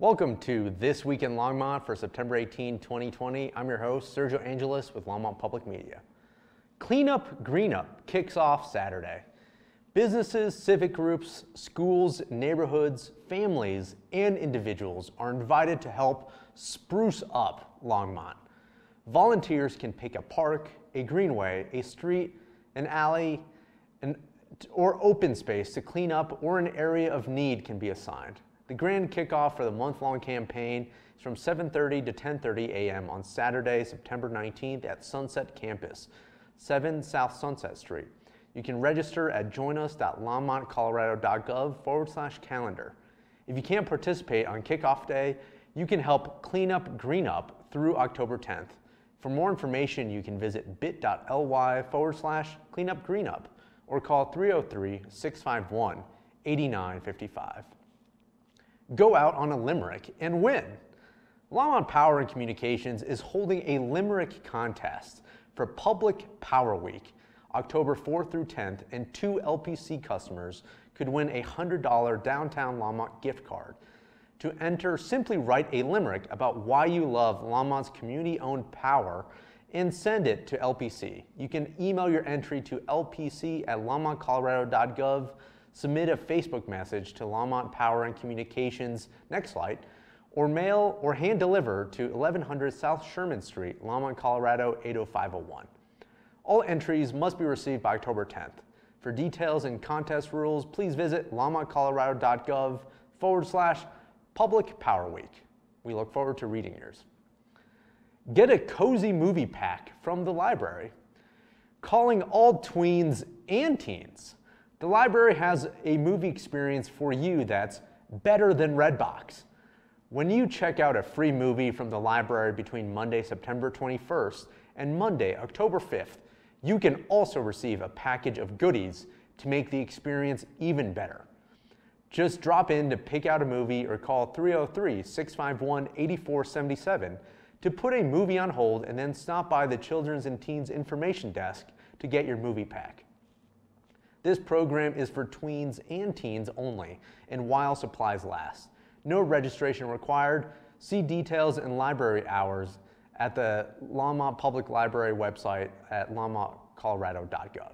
Welcome to This Week in Longmont for September 18, 2020. I'm your host, Sergio Angelis with Longmont Public Media. Cleanup Green Up kicks off Saturday. Businesses, civic groups, schools, neighborhoods, families, and individuals are invited to help spruce up Longmont. Volunteers can pick a park, a greenway, a street, an alley, an, or open space to clean up or an area of need can be assigned. The grand kickoff for the month-long campaign is from 7.30 to 10.30 a.m. on Saturday, September 19th at Sunset Campus, 7 South Sunset Street. You can register at joinus.longmontcolorado.gov forward slash calendar. If you can't participate on kickoff day, you can help clean up green up through October 10th. For more information, you can visit bit.ly forward slash cleanupgreenup or call 303 651 8955 go out on a limerick and win. Longmont Power and Communications is holding a limerick contest for Public Power Week, October 4th through 10th, and two LPC customers could win a $100 downtown Longmont gift card. To enter, simply write a limerick about why you love Longmont's community-owned power and send it to LPC. You can email your entry to lpc at longmontcolorado.gov submit a Facebook message to Longmont Power and Communications next slide, or mail or hand deliver to 1100 South Sherman Street, Longmont, Colorado 80501. All entries must be received by October 10th. For details and contest rules, please visit longmontcolorado.gov forward slash public power week. We look forward to reading yours. Get a cozy movie pack from the library. Calling all tweens and teens. The library has a movie experience for you that's better than Redbox. When you check out a free movie from the library between Monday, September 21st and Monday, October 5th, you can also receive a package of goodies to make the experience even better. Just drop in to pick out a movie or call 303 651 8477 to put a movie on hold and then stop by the Children's and Teens Information Desk to get your movie pack. This program is for tweens and teens only, and while supplies last. No registration required. See details and library hours at the Longmont Public Library website at longmontcolorado.gov.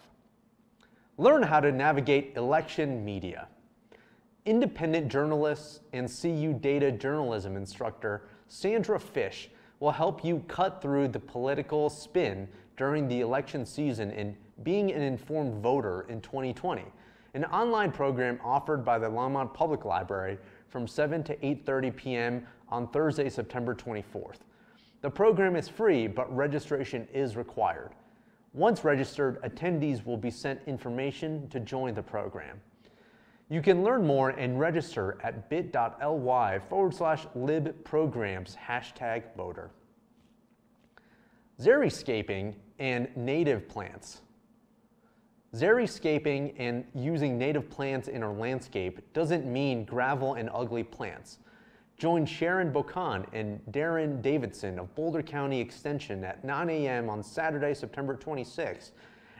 Learn how to navigate election media. Independent journalist and CU data journalism instructor Sandra Fish will help you cut through the political spin during the election season in being an Informed Voter in 2020, an online program offered by the Longmont Public Library from 7 to 8.30 p.m. on Thursday, September 24th. The program is free, but registration is required. Once registered, attendees will be sent information to join the program. You can learn more and register at bit.ly forward slash libprograms hashtag voter. Xeriscaping and native plants. Xeriscaping and using native plants in our landscape doesn't mean gravel and ugly plants. Join Sharon Bokan and Darren Davidson of Boulder County Extension at 9 a.m. on Saturday, September 26th,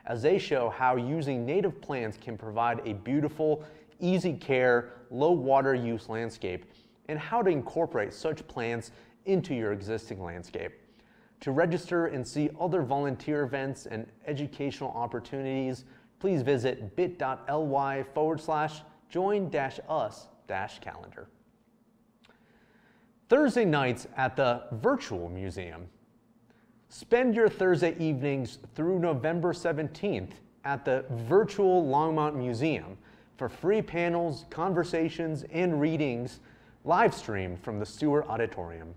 as they show how using native plants can provide a beautiful, easy care, low water use landscape, and how to incorporate such plants into your existing landscape. To register and see other volunteer events and educational opportunities, please visit bit.ly forward slash join dash us dash calendar. Thursday nights at the Virtual Museum. Spend your Thursday evenings through November 17th at the Virtual Longmont Museum for free panels, conversations, and readings live streamed from the Stewart Auditorium.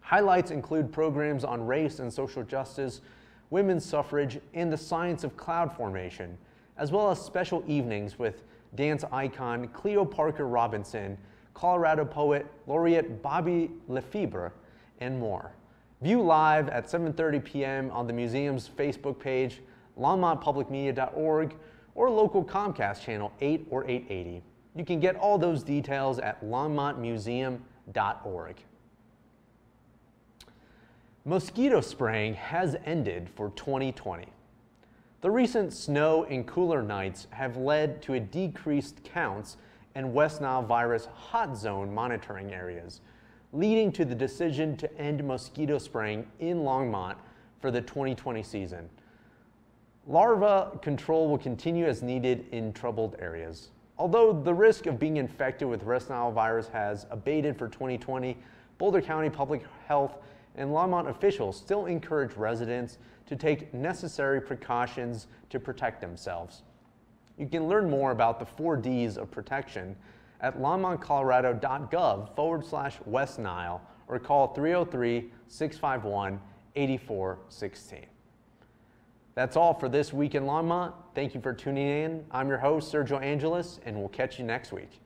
Highlights include programs on race and social justice, women's suffrage, and the science of cloud formation, as well as special evenings with dance icon Cleo Parker Robinson, Colorado poet laureate Bobby LeFebre, and more. View live at 7.30 p.m. on the museum's Facebook page, longmontpublicmedia.org, or local Comcast channel 8 or 880. You can get all those details at longmontmuseum.org. Mosquito spraying has ended for 2020. The recent snow and cooler nights have led to a decreased counts in West Nile virus hot zone monitoring areas, leading to the decision to end mosquito spraying in Longmont for the 2020 season. Larva control will continue as needed in troubled areas. Although the risk of being infected with West Nile virus has abated for 2020, Boulder County Public Health and Longmont officials still encourage residents to take necessary precautions to protect themselves. You can learn more about the four Ds of protection at longmontcolorado.gov forward slash West Nile or call 303 651 8416. That's all for this week in Longmont. Thank you for tuning in. I'm your host, Sergio Angeles, and we'll catch you next week.